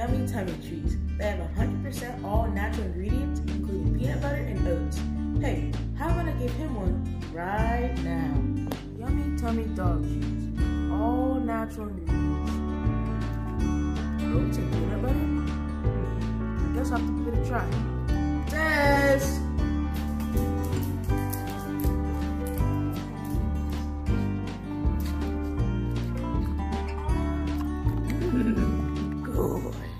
yummy tummy treats. They have 100% all natural ingredients, including peanut butter and oats. Hey, how about I give him one right now? Yummy tummy dog treats, all natural ingredients. Oats and peanut butter? Hmm, I guess I'll have to give it a try. Tess! people